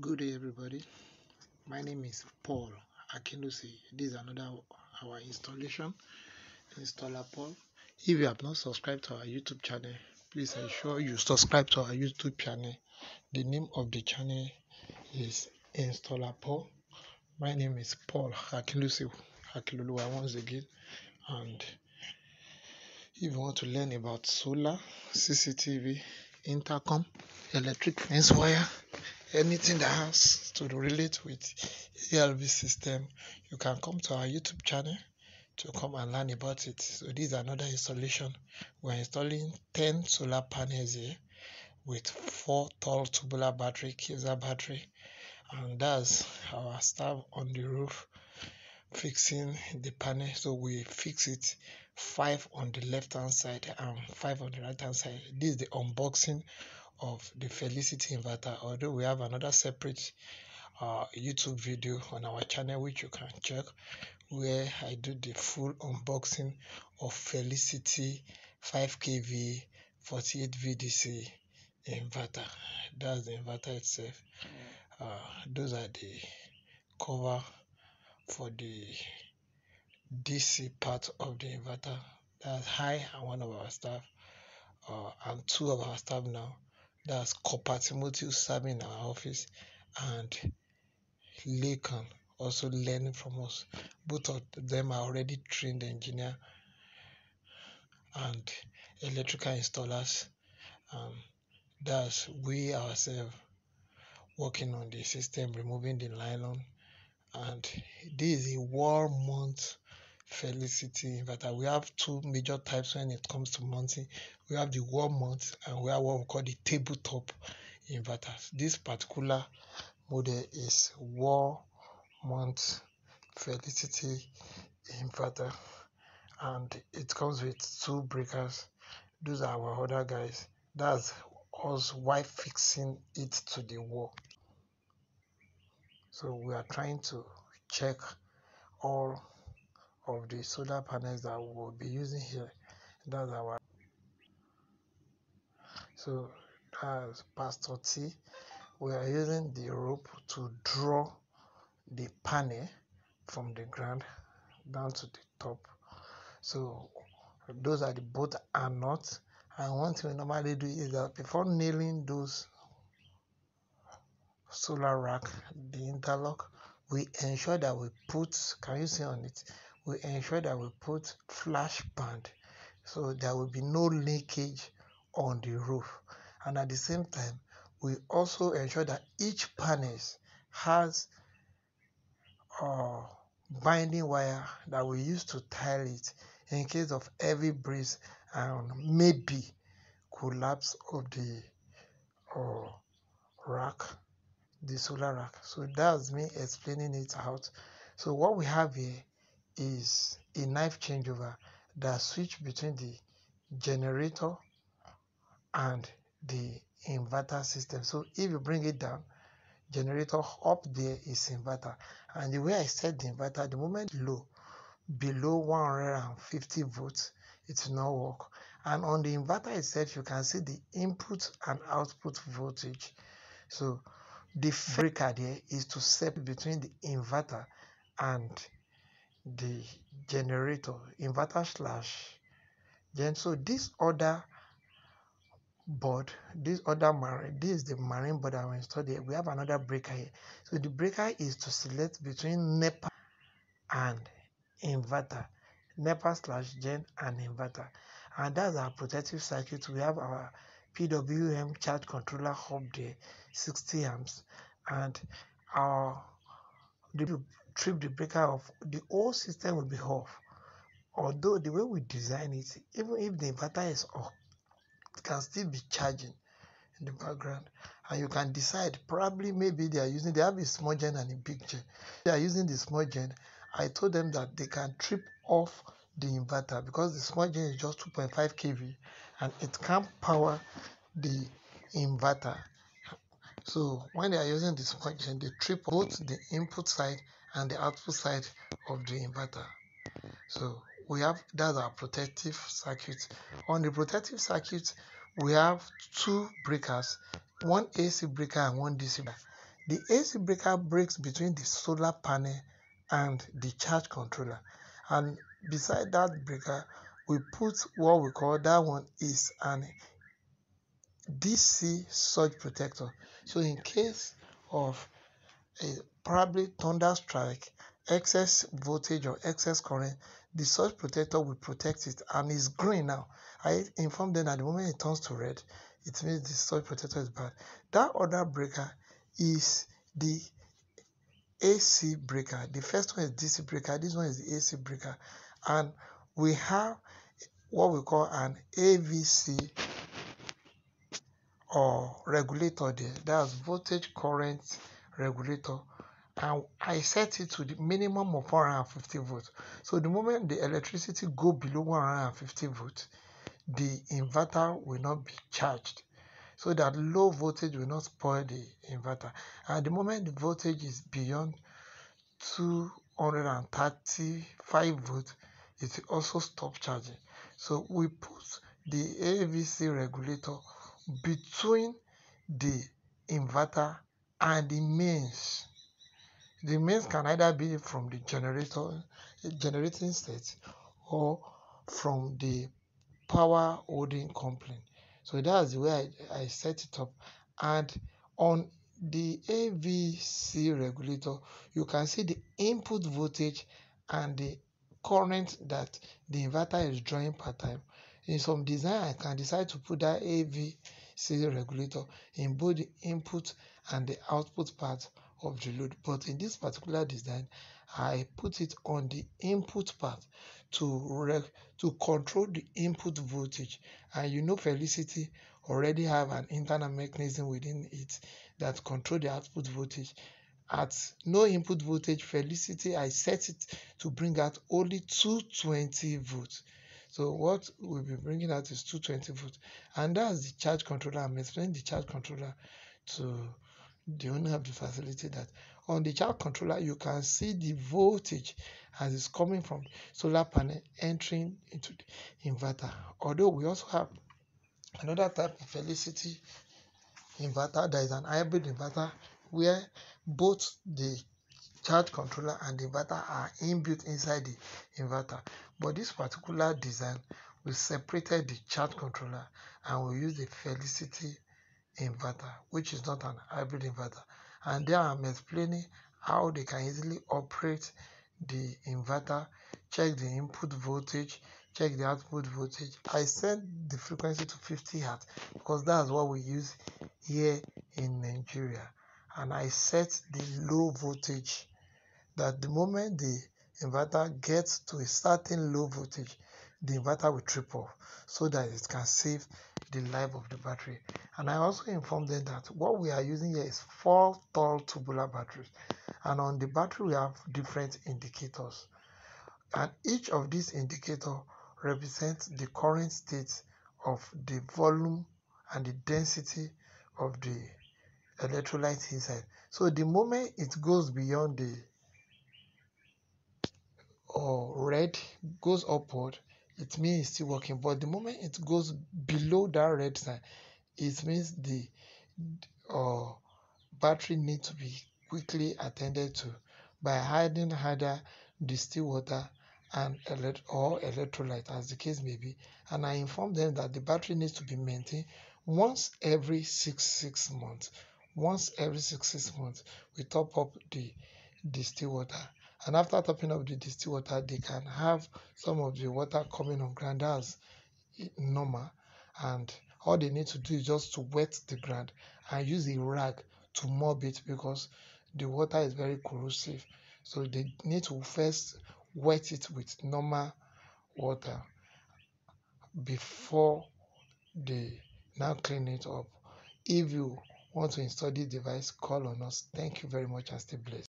Good day, everybody. My name is Paul Akinlusi. This is another our installation. Installer Paul. If you have not subscribed to our YouTube channel, please ensure you subscribe to our YouTube channel. The name of the channel is Installer Paul. My name is Paul Akinlusi Akiluluwa once again. And if you want to learn about solar, CCTV, intercom, electric fence wire, anything that has to relate with ELV system, you can come to our YouTube channel to come and learn about it. So this is another installation. We're installing 10 solar panels here with four tall tubular battery, Caesar battery, and that's our staff on the roof fixing the panel. So we fix it five on the left hand side and five on the right hand side. This is the unboxing of the Felicity inverter. Although we have another separate uh, YouTube video on our channel which you can check where I do the full unboxing of Felicity 5 kV 48 VDC inverter. That's the inverter itself. Uh, those are the cover for the DC part of the inverter. That's high and one of our staff uh, and two of our staff now that's Copper Timothy serving in our office and Lacan also learning from us. Both of them are already trained engineer and electrical installers. Um, that's we ourselves working on the system, removing the nylon. And this is a wall mount Felicity inverter. Uh, we have two major types when it comes to mounting. We have the wall mount and we have what we call the tabletop inverters. This particular model is wall mount Felicity inverter and it comes with two breakers. Those are our other guys. That's us why fixing it to the wall. So we are trying to check all of the solar panels that we will be using here. That's our so that's Pastor T. We are using the rope to draw the panel from the ground down to the top. So those are the both are not. And one thing we normally do is that before nailing those solar rack, the interlock, we ensure that we put, can you see on it? We ensure that we put flash band so there will be no leakage on the roof. And at the same time, we also ensure that each panel has uh, binding wire that we use to tie it in case of heavy breeze and maybe collapse of the uh, rack, the solar rack. So that's me explaining it out. So what we have here is a knife changeover that switch between the generator and the inverter system. So if you bring it down, generator up there is inverter. And the way I set the inverter, the moment low, below 150 volts, it will not work. And on the inverter itself, you can see the input and output voltage. So the breaker there is to separate between the inverter and the generator, inverter slash gen. So this other board, this other marine, this is the marine board I will install there. We have another breaker here. So the breaker is to select between NEPA and inverter, NEPA slash gen and inverter. And that's our protective circuit. We have our PWM charge controller hub there, 60 amps, and our the trip the breaker off, the whole system will be off. Although the way we design it, even if the inverter is off, it can still be charging in the background. And you can decide, probably maybe they are using, they have a small gen and a big gen. They are using the small gen. I told them that they can trip off the inverter because the small gen is just 2.5 kV and it can't power the inverter. So when they are using this gen, they trip both the input side and the output side of the inverter. So we have that's our protective circuit. On the protective circuit, we have two breakers, one AC breaker and one DC breaker. The AC breaker breaks between the solar panel and the charge controller. And beside that breaker, we put what we call that one is an DC surge protector. So in case of a probably thunder strike, excess voltage or excess current, the surge protector will protect it and it's green now. I informed them that the moment it turns to red, it means the surge protector is bad. That other breaker is the AC breaker. The first one is DC breaker, this one is the AC breaker. And we have what we call an AVC or regulator there. That's voltage current regulator. And I set it to the minimum of 150 volts. So the moment the electricity go below 150 volts, the inverter will not be charged so that low voltage will not spoil the inverter. And the moment the voltage is beyond 235 volts, it also stop charging. So we put the AVC regulator between the inverter and the mains. The mains can either be from the generator generating state or from the power holding company. So that's the way I, I set it up. And on the AVC regulator, you can see the input voltage and the current that the inverter is drawing per time. In some design, I can decide to put that AVC regulator in both the input and the output part of the load. But in this particular design, I put it on the input part to to control the input voltage. And you know Felicity already have an internal mechanism within it that control the output voltage. At no input voltage Felicity, I set it to bring out only 220 volts. So what we'll be bringing out is 220 volts. And that's the charge controller. I'm explaining the charge controller to the owner of the facility that on the charge controller you can see the voltage as it's coming from solar panel entering into the inverter. Although we also have another type of Felicity inverter that is an hybrid inverter where both the charge controller and inverter are inbuilt inside the inverter. But this particular design, we separated the charge controller and we use the Felicity inverter, which is not an hybrid inverter. And there I'm explaining how they can easily operate the inverter, check the input voltage, check the output voltage. I set the frequency to 50 Hertz because that's what we use here in Nigeria. And I set the low voltage that the moment the inverter gets to a certain low voltage, the inverter will trip off so that it can save the life of the battery. And I also informed them that what we are using here is four tall tubular batteries. And on the battery, we have different indicators. And each of these indicators represents the current state of the volume and the density of the electrolyte inside. So the moment it goes beyond the or red goes upward, it means it's still working. But the moment it goes below that red sign, it means the uh, battery needs to be quickly attended to by adding either distilled water and elect or electrolyte as the case may be and i inform them that the battery needs to be maintained once every six six months once every six six months we top up the distilled water and after topping up the distilled water they can have some of the water coming on ground. As normal. And all they need to do is just to wet the ground and use a rag to mop it because the water is very corrosive. So they need to first wet it with normal water before they now clean it up. If you want to install this device call on us. Thank you very much and stay blessed